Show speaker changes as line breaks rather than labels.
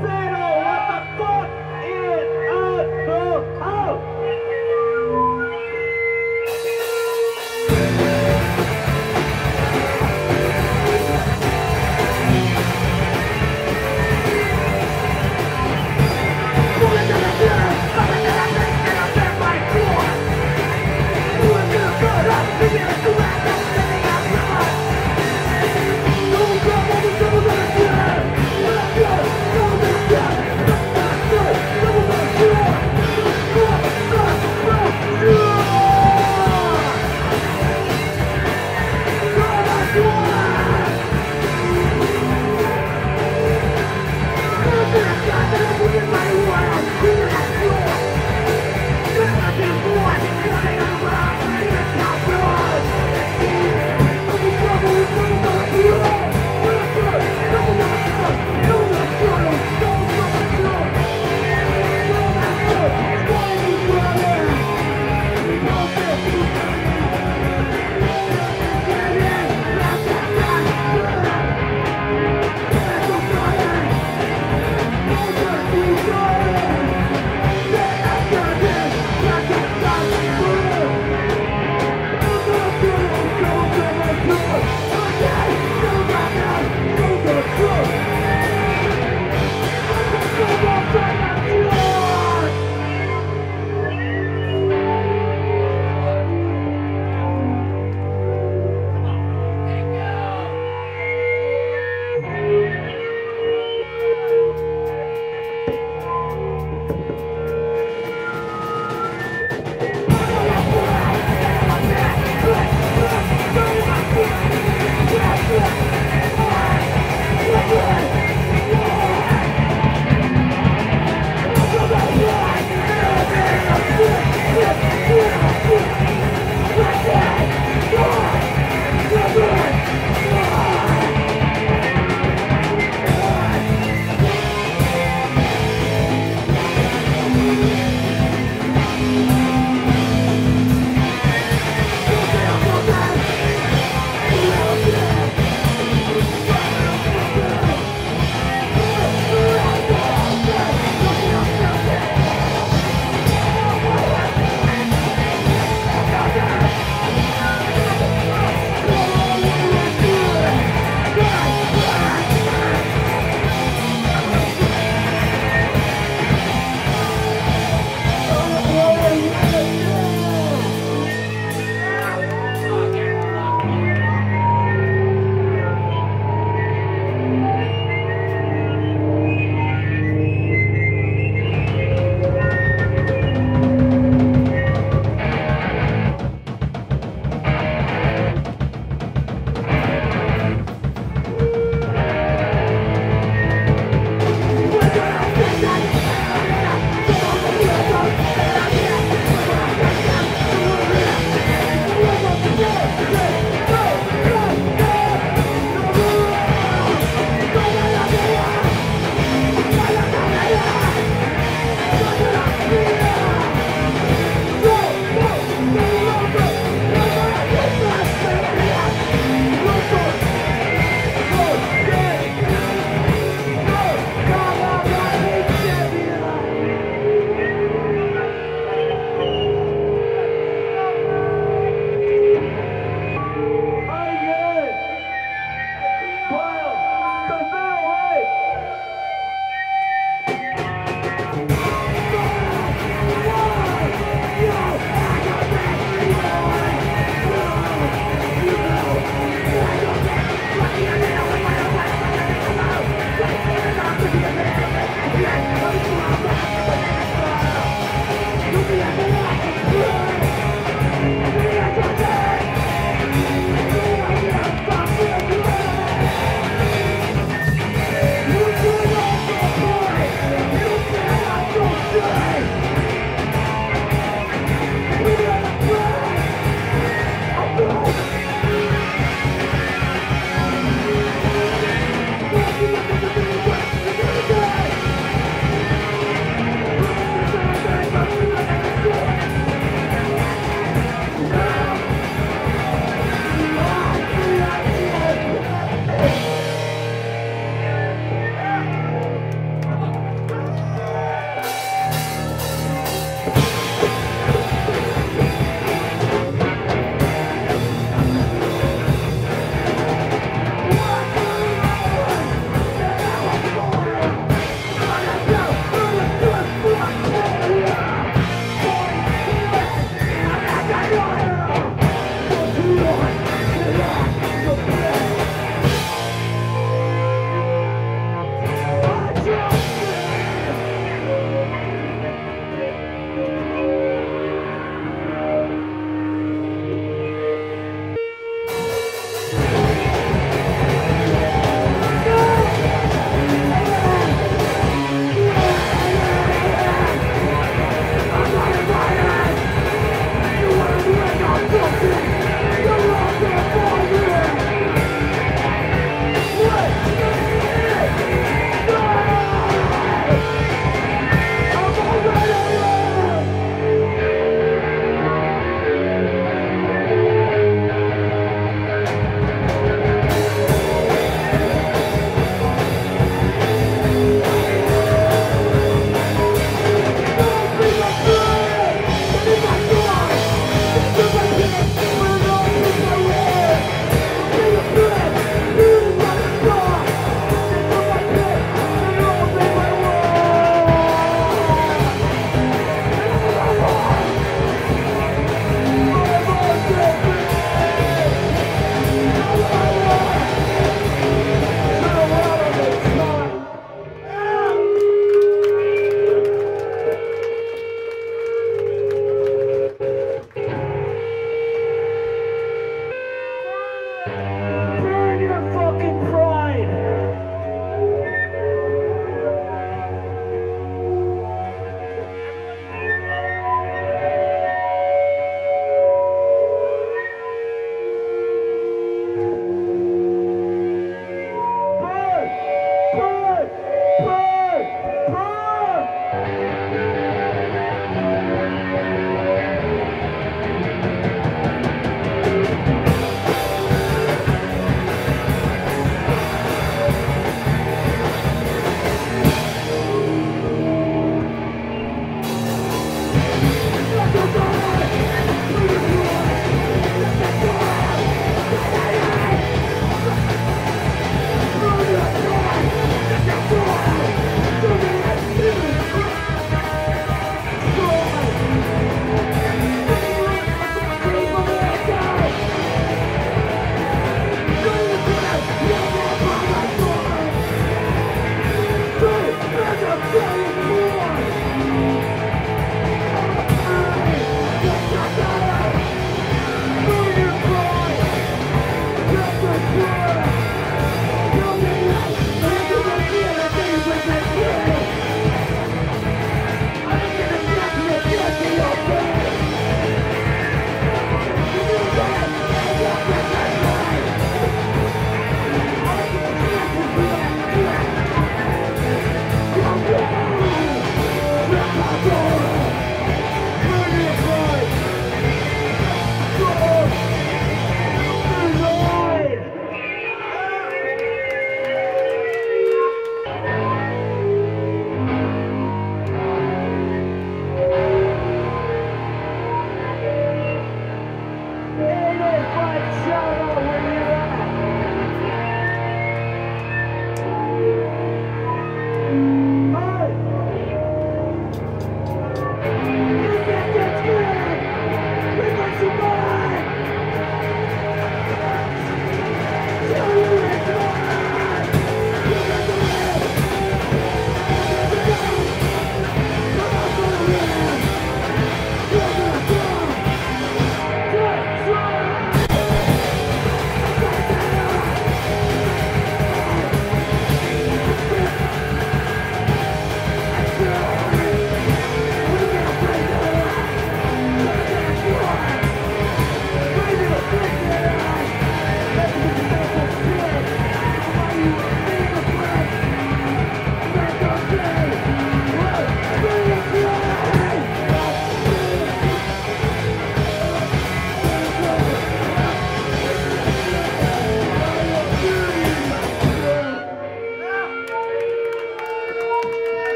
zero.